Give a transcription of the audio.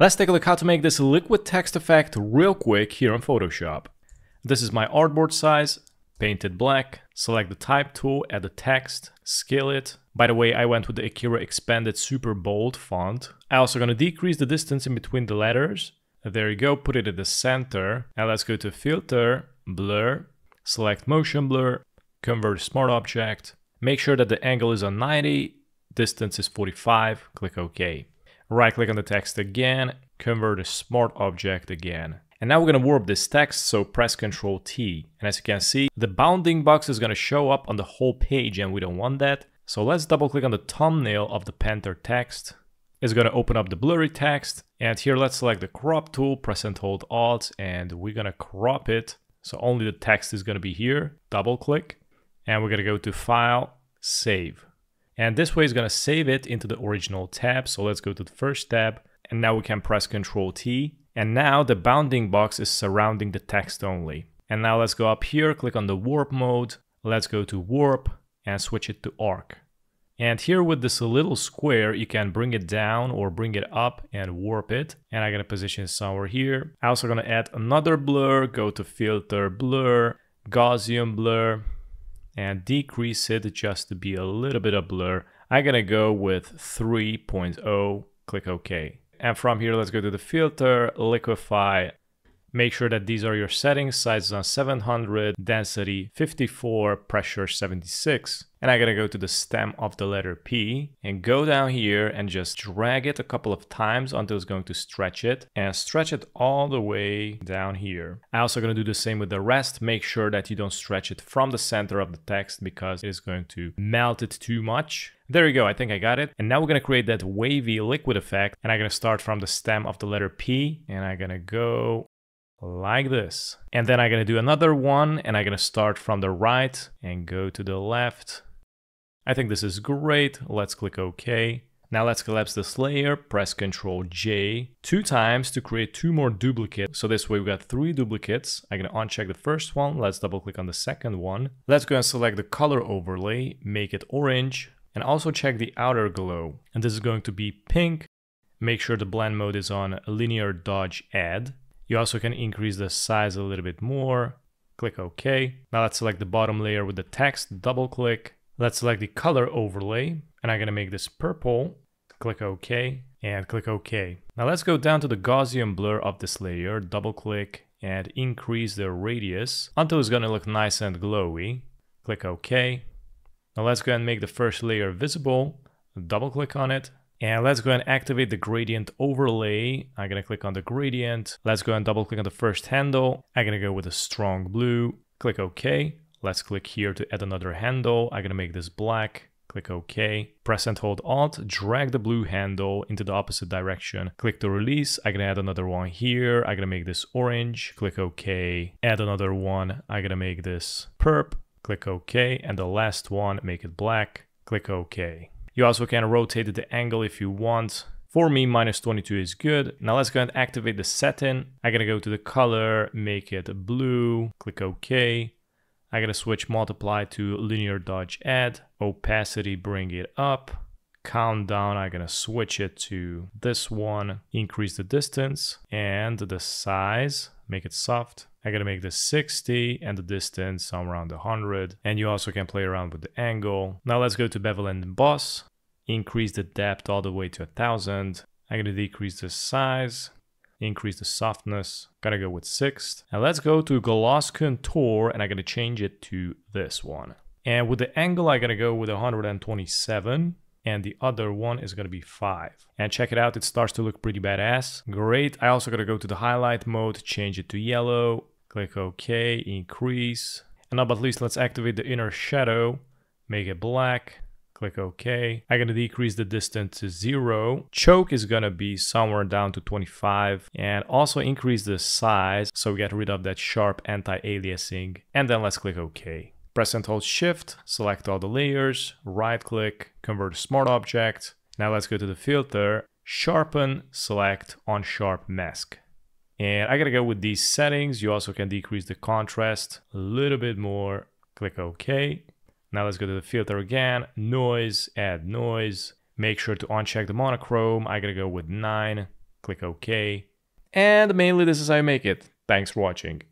Let's take a look how to make this liquid text effect real quick here in Photoshop. This is my artboard size, paint it black, select the type tool, add the text, scale it. By the way, I went with the Akira expanded super bold font. I also gonna decrease the distance in between the letters. There you go, put it at the center. Now let's go to filter, blur, select motion blur, convert smart object. Make sure that the angle is on 90, distance is 45, click OK. Right click on the text again, convert to smart object again. And now we're gonna warp this text, so press Ctrl T. And as you can see, the bounding box is gonna show up on the whole page and we don't want that. So let's double click on the thumbnail of the Panter text. It's gonna open up the blurry text. And here let's select the crop tool, press and hold Alt, and we're gonna crop it. So only the text is gonna be here. Double click. And we're gonna go to File, Save. And this way is gonna save it into the original tab. So let's go to the first tab and now we can press Ctrl T. And now the bounding box is surrounding the text only. And now let's go up here, click on the warp mode. Let's go to warp and switch it to arc. And here with this little square, you can bring it down or bring it up and warp it. And I'm gonna position it somewhere here. I'm also gonna add another blur, go to filter, blur, Gaussian blur, and decrease it just to be a little bit of blur. I'm gonna go with 3.0, click OK. And from here, let's go to the filter, liquify, Make sure that these are your settings, size on 700, density 54, pressure 76. And I'm gonna go to the stem of the letter P and go down here and just drag it a couple of times until it's going to stretch it and stretch it all the way down here. I'm also gonna do the same with the rest. Make sure that you don't stretch it from the center of the text because it's going to melt it too much. There you go, I think I got it. And now we're gonna create that wavy liquid effect and I'm gonna start from the stem of the letter P and I'm gonna go like this. And then I'm gonna do another one and I'm gonna start from the right and go to the left. I think this is great. Let's click OK. Now let's collapse this layer, press Ctrl J two times to create two more duplicates. So this way we've got three duplicates. I'm gonna uncheck the first one. Let's double click on the second one. Let's go and select the color overlay, make it orange, and also check the outer glow. And this is going to be pink. Make sure the blend mode is on linear dodge add. You also can increase the size a little bit more. Click OK. Now let's select the bottom layer with the text, double click. Let's select the color overlay and I'm gonna make this purple. Click OK and click OK. Now let's go down to the Gaussian blur of this layer, double click and increase the radius until it's gonna look nice and glowy. Click OK. Now let's go and make the first layer visible. Double click on it and let's go and activate the gradient overlay. I'm gonna click on the gradient. Let's go and double click on the first handle. I'm gonna go with a strong blue. Click OK. Let's click here to add another handle. I'm gonna make this black. Click OK. Press and hold Alt, drag the blue handle into the opposite direction. Click to release. I'm gonna add another one here. I'm gonna make this orange. Click OK. Add another one. I'm gonna make this purp. Click OK. And the last one, make it black. Click OK. You also can rotate the angle if you want. For me, minus 22 is good. Now let's go and activate the setting. I'm gonna go to the color, make it blue, click OK. I'm gonna switch multiply to linear dodge add, opacity bring it up, contour I'm gonna switch it to this one, increase the distance and the size, make it soft. I'm gonna make this 60 and the distance around 100. And you also can play around with the angle. Now let's go to bevel and emboss, increase the depth all the way to a 1000. I'm gonna decrease the size, increase the softness, gotta go with 6th. Now let's go to gloss contour and I'm gonna change it to this one. And with the angle, I'm gonna go with 127 and the other one is to be 5. And check it out, it starts to look pretty badass. Great, I also got to go to the highlight mode, change it to yellow, click OK, increase. And now but least let's activate the inner shadow, make it black, click OK. I'm gonna decrease the distance to zero. Choke is gonna be somewhere down to 25 and also increase the size so we get rid of that sharp anti-aliasing. And then let's click OK. Press and hold shift, select all the layers, right click, convert to smart object. Now let's go to the filter, sharpen, select unsharp mask. And I gotta go with these settings. You also can decrease the contrast a little bit more. Click OK. Now let's go to the filter again, noise, add noise. Make sure to uncheck the monochrome. I gotta go with 9. Click OK. And mainly this is how you make it. Thanks for watching.